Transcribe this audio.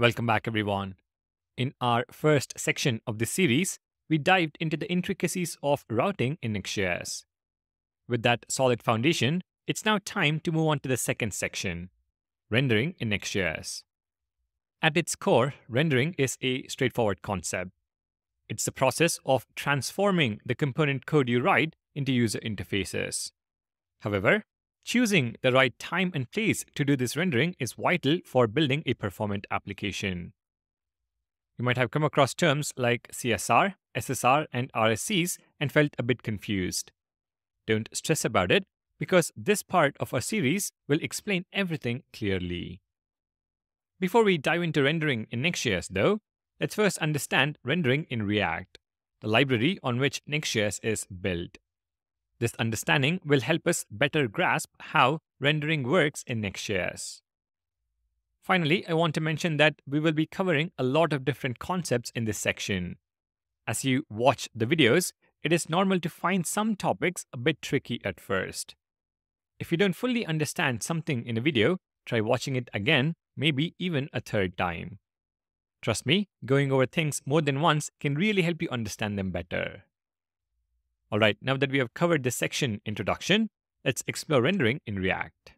Welcome back, everyone. In our first section of this series, we dived into the intricacies of routing in Next.js. With that solid foundation, it's now time to move on to the second section, rendering in Next.js. At its core, rendering is a straightforward concept. It's the process of transforming the component code you write into user interfaces. However, choosing the right time and place to do this rendering is vital for building a performant application. You might have come across terms like CSR, SSR, and RSCs and felt a bit confused. Don't stress about it, because this part of our series will explain everything clearly. Before we dive into rendering in Next.js, though, let's first understand rendering in React, the library on which Next.js is built. This understanding will help us better grasp how rendering works in Next.js. Finally, I want to mention that we will be covering a lot of different concepts in this section. As you watch the videos, it is normal to find some topics a bit tricky at first. If you don't fully understand something in a video, try watching it again, maybe even a third time. Trust me, going over things more than once can really help you understand them better. Alright, now that we have covered this section introduction, let's explore rendering in React.